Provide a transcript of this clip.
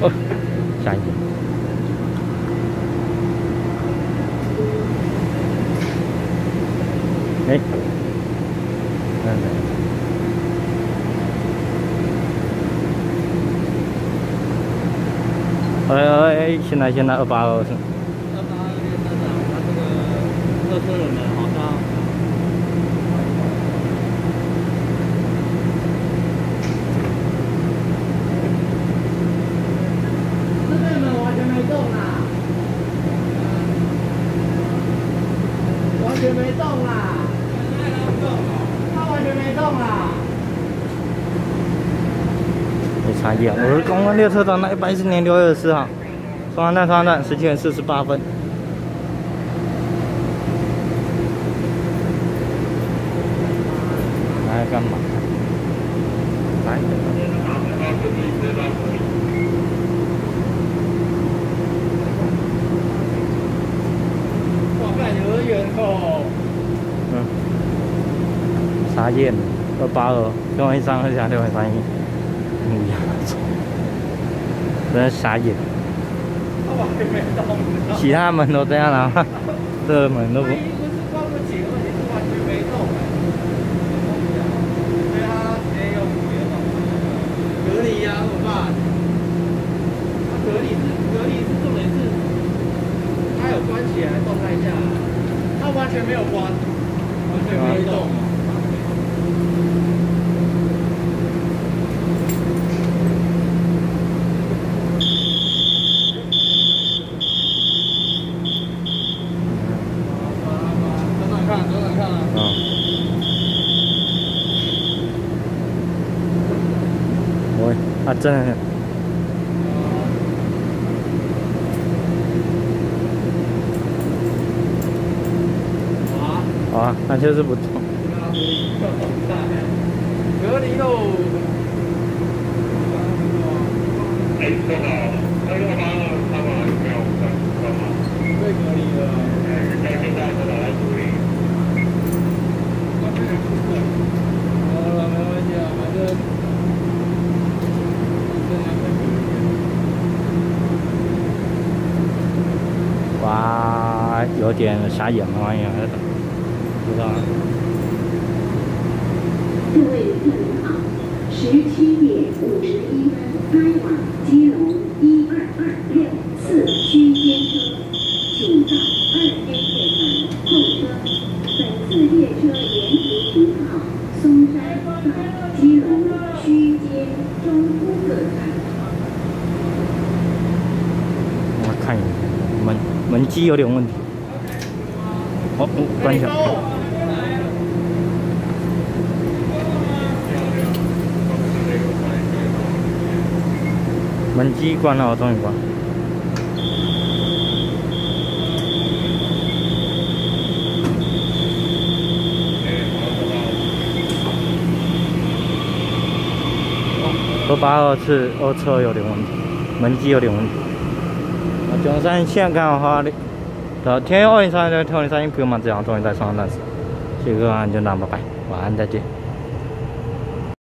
哦，下一个。哎，看看。哎哎，现在现在二八二是。二八二列车长，他这个热车人呢，好像。这边门完全没动啦，完全没动啦，它完全没动啦。没差异啊！我是公安列车长，那一百一十年六月四号，双安站双安站十七点四十八分。来干嘛？来。哦。嗯，傻眼，二八二六万一三二加六万三一，嗯呀，真的傻眼。其他门都这样了，这个门都。不紧，问题是完全没动。所以它直接用别的方法隔离呀，怎么办？它隔离是隔离是重点是，它有关起来动态下来，它完全没有关，完全没动。等等看，等等看啊。嗯。喂，啊，真的，啊，那就是不错。隔离喽。哎，这个二六八二他们还没有干嘛？被隔离了。哎，人家现在是拿来处理。好了，没关系啊，反正正常被隔离。哇，有点傻眼了，玩意儿，不知道。各位客好，十七点五十一分开往基隆一二二六四区间车，请到二 A 线门候车。本次列车沿途停靠松山到基隆区间中部各站。我看一下，门门机有点问题。好，哦关一下。门机关了，我终于关。二八二次二车有点问题，门机有点问题。啊，中山线刚好好的，呃，天佑二零三六、天零三一朋友们，这样终于在上岸了。谢谢各位观众，拜拜，晚安，再见。